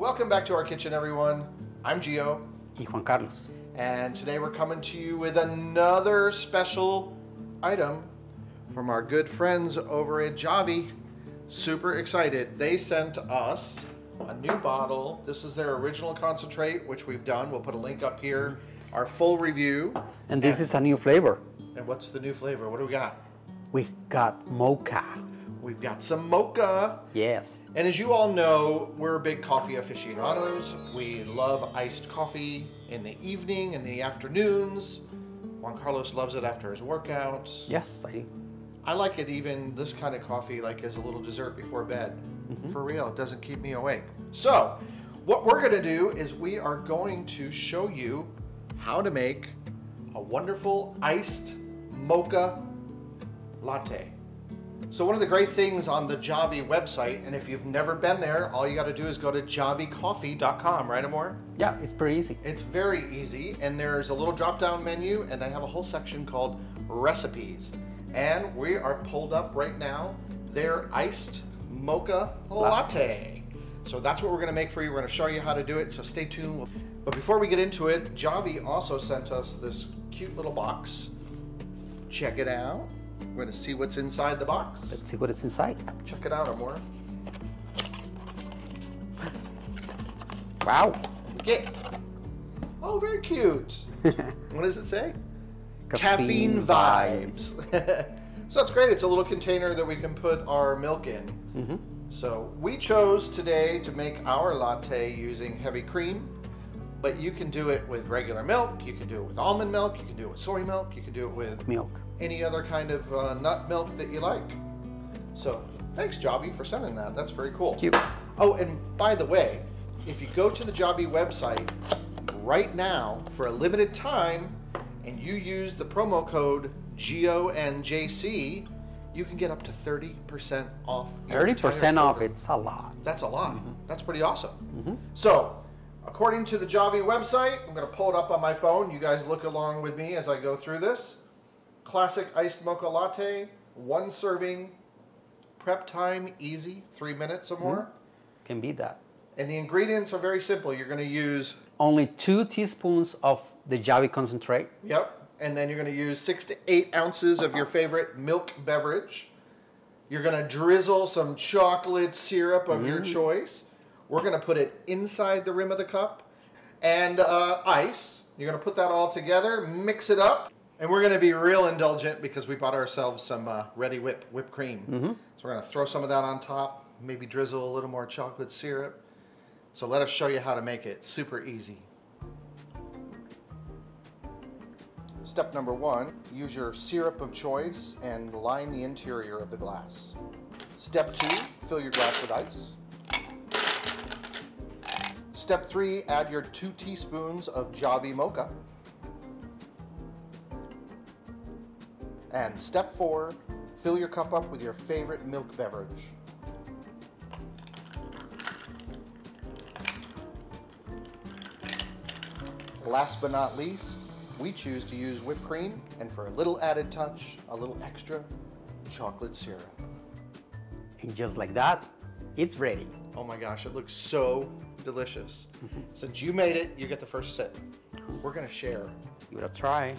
Welcome back to our kitchen, everyone. I'm Gio, Y Juan Carlos. and today we're coming to you with another special item from our good friends over at Javy. Super excited. They sent us a new bottle. This is their original concentrate, which we've done. We'll put a link up here. Our full review. And this is a new flavor. And what's the new flavor? What do we got? We got mocha. We've got some mocha. Yes. And as you all know, we're big coffee aficionados. We love iced coffee in the evening and the afternoons. Juan Carlos loves it after his workouts. Yes, I do. I like it even this kind of coffee, like as a little dessert before bed. Mm-hmm. For real, it doesn't keep me awake. So, what we're going to do is we are going to show you how to make a wonderful iced mocha latte. So, one of the great things on the Javy website, and if you've never been there, all you got to do is go to javycoffee.com, right, Amor? Yeah, it's pretty easy. It's very easy, and there's a little drop down menu, and they have a whole section called recipes. And we are pulled up right now their iced mocha latte. So that's what we're going to make for you. We're going to show you how to do it, so stay tuned. But before we get into it, Javy also sent us this cute little box. Check it out. We're going to see what's inside the box. Let's see what is inside. Check it out, Amora. Wow. Okay. Oh, very cute. what does it say? caffeine vibes. so it's great. It's a little container that we can put our milk in. Mhm. So we chose today to make our latte using heavy cream, but you can do it with regular milk. You can do it with almond milk. You can do it with soy milk. You can do it with Milk. Any other kind of uh, nut milk that you like. So thanks, Javy, for sending that. That's very cool. Cute. Oh, and by the way, if you go to the Javy website right now for a limited time and you use the promo code GioandJC, you can get up to 30% off. your 30% off. It's a lot. That's a lot. That's pretty awesome. Mhm. So, according to the Javy website, I'm going to pull it up on my phone. You guys look along with me as I go through this. Classic iced mocha latte, one serving, prep time easy, three minutes or more. Can beat that. And the ingredients are very simple. You're going to use, Only two teaspoons of the Javy concentrate. yep, and then you're going to use six to eight ounces of your favorite milk beverage. You're going to drizzle some chocolate syrup of your choice. We're going to put it inside the rim of the cup and uh, ice. You're going to put that all together, mix it up, and we're going to be real indulgent because we bought ourselves some uh, Reddi-wip whipped cream. So we're going to throw some of that on top, maybe drizzle a little more chocolate syrup. So let us show you how to make it. Super easy. Step number one, use your syrup of choice and line the interior of the glass. Step two, fill your glass with ice. Step three, add your two teaspoons of Javy mocha. And step four, fill your cup up with your favorite milk beverage. Last but not least, we choose to use whipped cream and for a little added touch, a little extra chocolate syrup. And just like that, it's ready. Oh my gosh, it looks so delicious. Since you made it, you get the first sip. We're gonna share. Give it a try.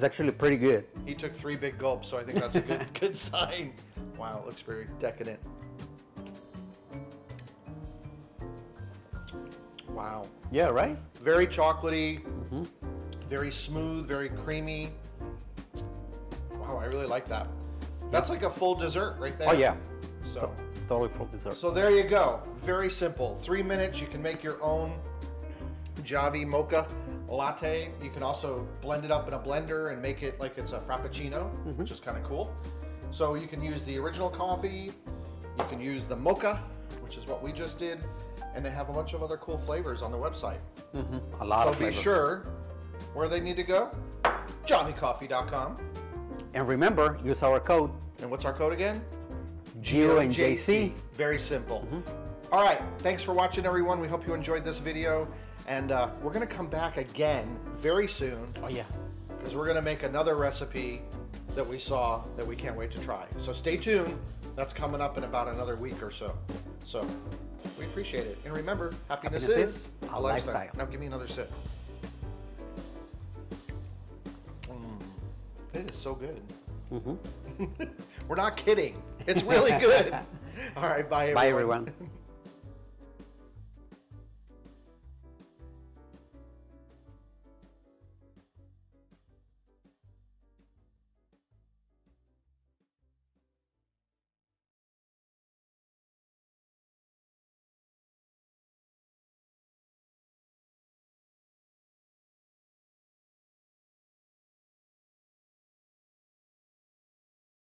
It's actually pretty good. He took three big gulps, so I think that's a good good sign. Wow, it looks very decadent. Wow. Yeah, right? Very chocolatey, Hmm. very smooth, very creamy. Wow, I really like that. That's like a full dessert right there. Oh yeah. So, Totally full dessert. so there you go. Very simple. Three minutes, you can make your own Javy mocha latte. You can also blend it up in a blender and make it like it's a frappuccino, which is kind of cool. So you can use the original coffee, you can use the mocha, which is what we just did, and they have a bunch of other cool flavors on their website. Mhm. A lot of. so be sure where they need to go. JavyCoffee.com. And remember, use our code And what's our code again? Gio and JC. Very simple. All right, thanks for watching, everyone. We hope you enjoyed this video. And uh, we're going to come back again very soon. Oh, yeah. Because we're going to make another recipe that we saw that we can't wait to try. So stay tuned. That's coming up in about another week or so. So we appreciate it. And remember, happiness, happiness is, is a lifestyle. lifestyle. Now give me another sip. Mm, it is so good. Mm -hmm. We're not kidding. It's really good. All right, bye everyone. Bye everyone.